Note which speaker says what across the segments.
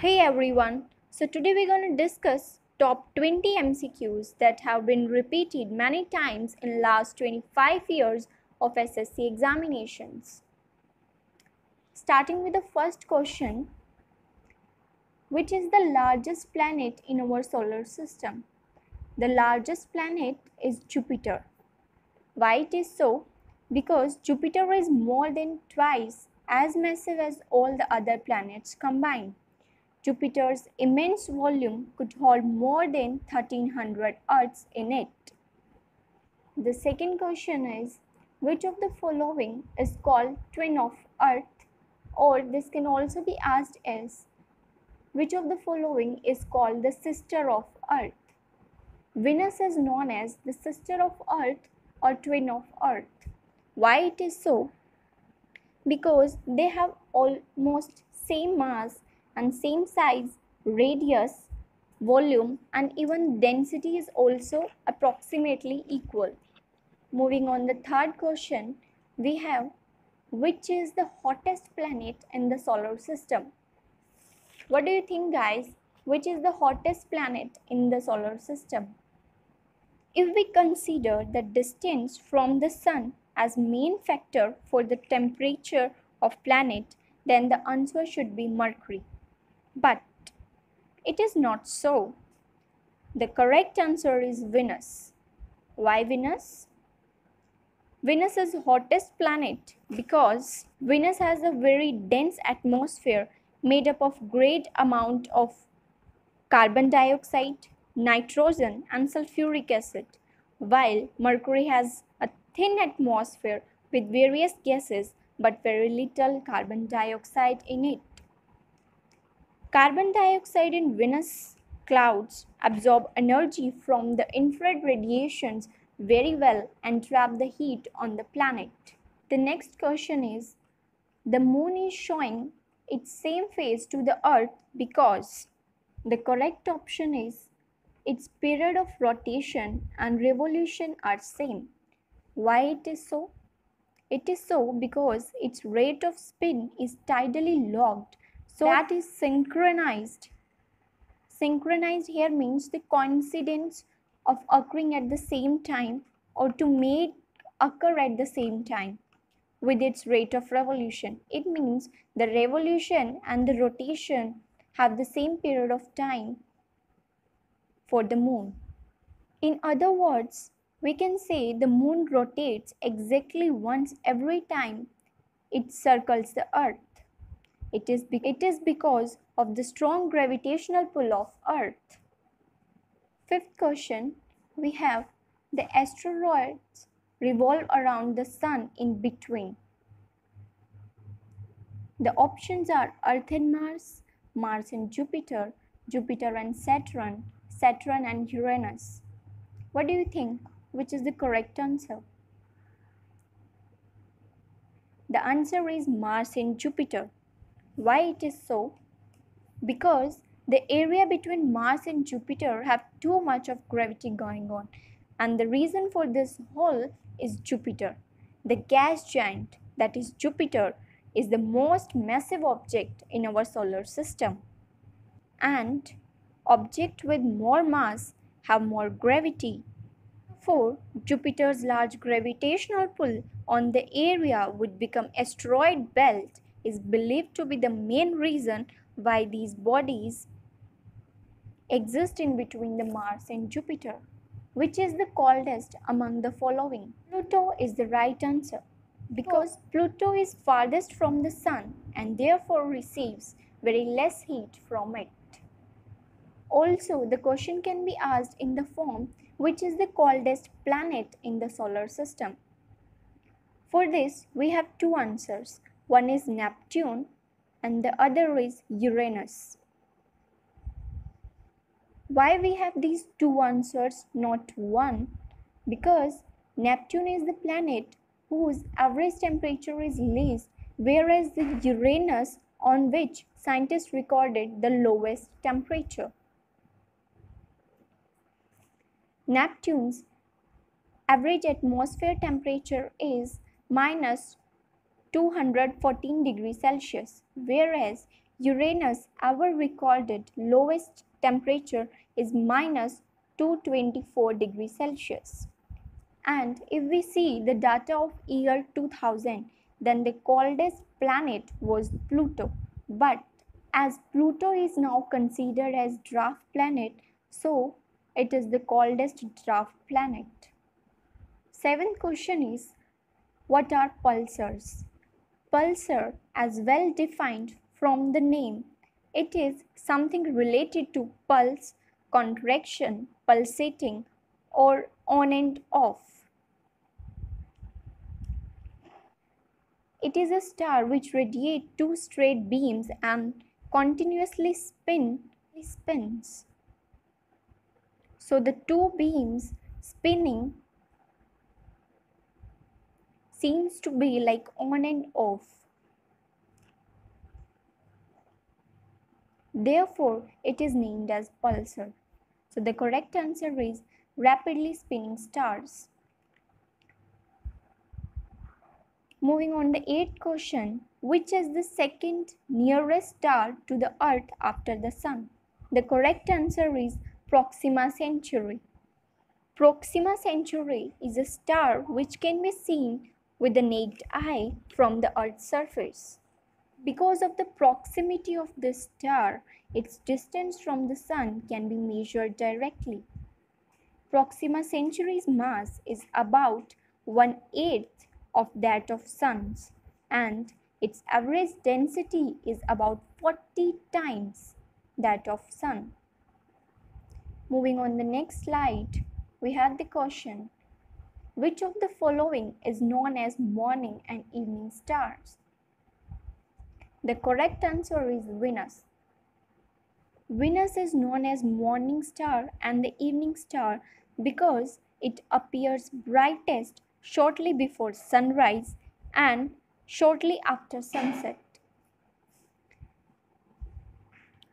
Speaker 1: Hey everyone, so today we're going to discuss top 20 MCQs that have been repeated many times in last 25 years of SSC examinations. Starting with the first question, which is the largest planet in our solar system? The largest planet is Jupiter. Why it is so? Because Jupiter is more than twice as massive as all the other planets combined. Jupiter's immense volume could hold more than 1300 Earths in it. The second question is which of the following is called twin of Earth or this can also be asked as which of the following is called the sister of Earth? Venus is known as the sister of Earth or twin of Earth. Why it is so? Because they have almost same mass and same size, radius, volume and even density is also approximately equal. Moving on the third question, we have which is the hottest planet in the solar system? What do you think guys? Which is the hottest planet in the solar system? If we consider the distance from the sun as main factor for the temperature of planet, then the answer should be Mercury. But it is not so. The correct answer is Venus. Why Venus? Venus is hottest planet because Venus has a very dense atmosphere made up of great amount of carbon dioxide, nitrogen and sulfuric acid, while Mercury has a thin atmosphere with various gases but very little carbon dioxide in it. Carbon dioxide in Venus clouds absorb energy from the infrared radiations very well and trap the heat on the planet. The next question is the moon is showing its same face to the earth because the correct option is its period of rotation and revolution are same. Why it is so? It is so because its rate of spin is tidally locked so that is synchronized. Synchronized here means the coincidence of occurring at the same time or to make occur at the same time with its rate of revolution. It means the revolution and the rotation have the same period of time for the moon. In other words, we can say the moon rotates exactly once every time it circles the earth. It is, it is because of the strong gravitational pull of Earth. Fifth question, we have the asteroids revolve around the sun in between. The options are Earth and Mars, Mars and Jupiter, Jupiter and Saturn, Saturn and Uranus. What do you think? Which is the correct answer? The answer is Mars and Jupiter. Why it is so? Because the area between Mars and Jupiter have too much of gravity going on and the reason for this hole is Jupiter. The gas giant that is Jupiter is the most massive object in our solar system and object with more mass have more gravity. For Jupiter's large gravitational pull on the area would become asteroid belt is believed to be the main reason why these bodies exist in between the Mars and Jupiter. Which is the coldest among the following? Pluto is the right answer because Pluto is farthest from the Sun and therefore receives very less heat from it. Also, the question can be asked in the form which is the coldest planet in the solar system. For this, we have two answers. One is Neptune and the other is Uranus. Why we have these two answers, not one? Because Neptune is the planet whose average temperature is least, whereas the Uranus on which scientists recorded the lowest temperature. Neptune's average atmosphere temperature is minus 214 degrees Celsius, whereas Uranus ever recorded lowest temperature is minus 224 degrees Celsius. And if we see the data of year 2000, then the coldest planet was Pluto. But as Pluto is now considered as dwarf planet, so it is the coldest dwarf planet. Seventh question is, what are pulsars? Pulsar, as well defined from the name, it is something related to pulse, contraction, pulsating, or on and off. It is a star which radiates two straight beams and continuously spin, spins. So the two beams spinning seems to be like on and off. Therefore, it is named as pulsar. So the correct answer is rapidly spinning stars. Moving on the eighth question, which is the second nearest star to the earth after the sun? The correct answer is Proxima Centauri. Proxima Centauri is a star which can be seen with the naked eye from the earth's surface. Because of the proximity of this star, its distance from the sun can be measured directly. Proxima Centauri's mass is about one eighth of that of Sun's and its average density is about 40 times that of Sun. Moving on the next slide, we have the question, which of the following is known as morning and evening stars? The correct answer is Venus. Venus is known as morning star and the evening star because it appears brightest shortly before sunrise and shortly after sunset.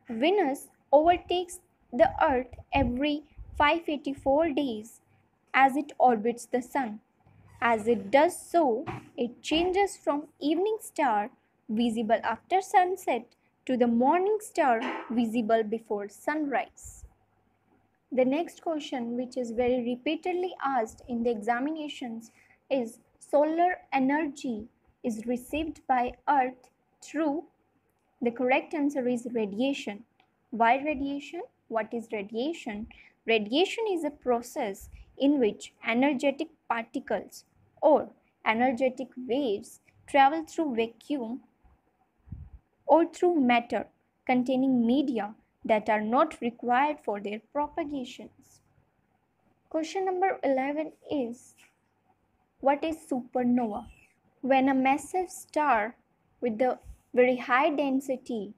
Speaker 1: Venus overtakes the earth every 584 days as it orbits the sun. As it does so, it changes from evening star visible after sunset to the morning star visible before sunrise. The next question which is very repeatedly asked in the examinations is solar energy is received by earth through the correct answer is radiation. Why radiation? What is radiation? Radiation is a process in which energetic particles or energetic waves travel through vacuum or through matter containing media that are not required for their propagations. Question number 11 is What is supernova? When a massive star with the very high density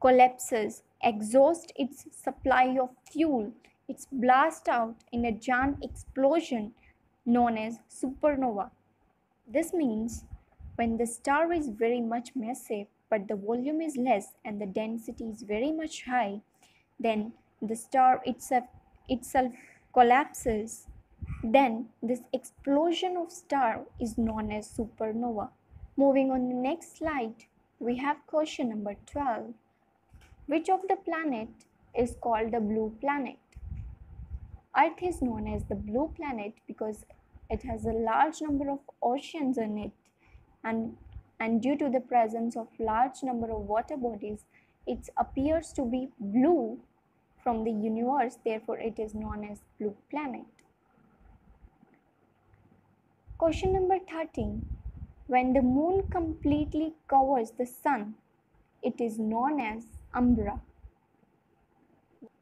Speaker 1: collapses, exhausts its supply of fuel, it's blast out in a giant explosion known as supernova. This means when the star is very much massive but the volume is less and the density is very much high, then the star itself, itself collapses. Then this explosion of star is known as supernova. Moving on the next slide, we have question number 12. Which of the planet is called the blue planet? Earth is known as the blue planet because it has a large number of oceans in it and, and due to the presence of large number of water bodies, it appears to be blue from the universe, therefore it is known as blue planet. Question number 13. When the moon completely covers the sun, it is known as umbra.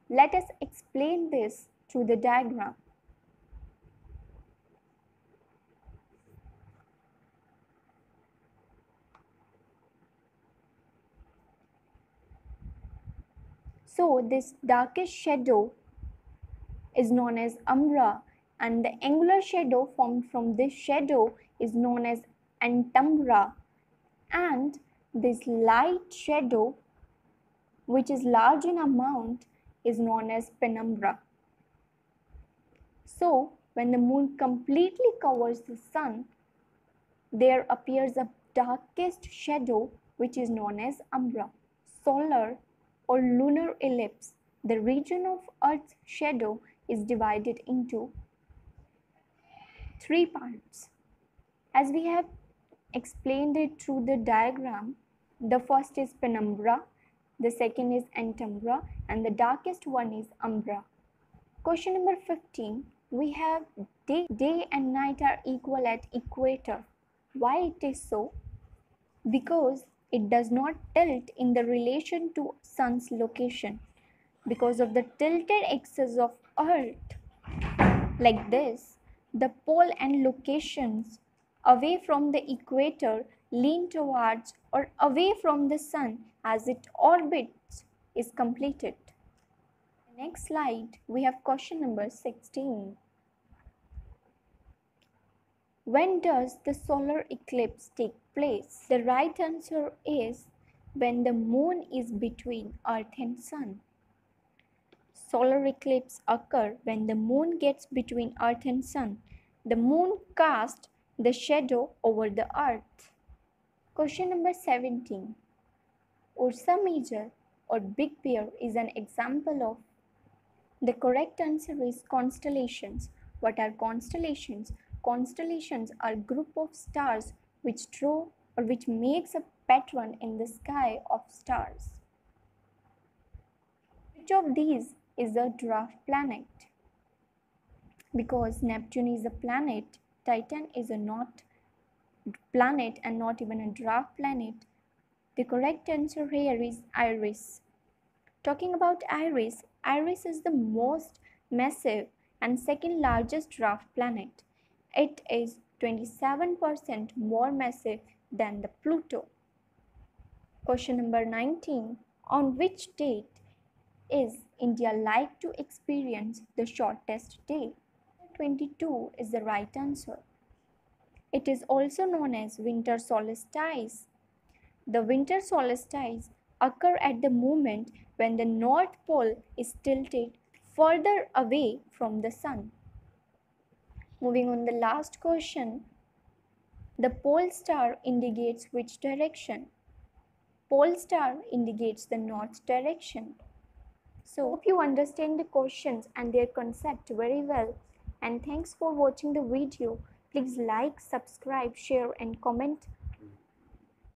Speaker 1: Let us explain this through the diagram. So this darkest shadow is known as umbra and the angular shadow formed from this shadow is known as antumbra and this light shadow which is large in amount is known as penumbra. So when the moon completely covers the sun, there appears a darkest shadow which is known as umbra. Solar or lunar ellipse, the region of Earth's shadow is divided into three parts. As we have explained it through the diagram, the first is penumbra, the second is antumbra, and the darkest one is umbra. Question number 15. We have day, day and night are equal at equator. Why it is so? Because it does not tilt in the relation to sun's location because of the tilted axis of earth like this the pole and locations away from the equator lean towards or away from the sun as it orbits is completed next slide we have question number 16 when does the solar eclipse take place? The right answer is when the moon is between earth and sun. Solar eclipse occur when the moon gets between earth and sun. The moon casts the shadow over the earth. Question number 17. Ursa Major or Big Bear is an example of the correct answer is constellations. What are constellations? Constellations are group of stars which draw or which makes a pattern in the sky of stars. Which of these is a dwarf planet? Because Neptune is a planet, Titan is a not planet and not even a dwarf planet. The correct answer here is Eris. Talking about Eris, Eris is the most massive and second largest dwarf planet. It is 27% more massive than the Pluto. Question number 19. On which date is India like to experience the shortest day? 22 is the right answer. It is also known as winter solstice. The winter solstice occur at the moment when the North Pole is tilted further away from the sun. Moving on the last question. The pole star indicates which direction? Pole star indicates the north direction. So hope you understand the questions and their concept very well. And thanks for watching the video. Please like, subscribe, share and comment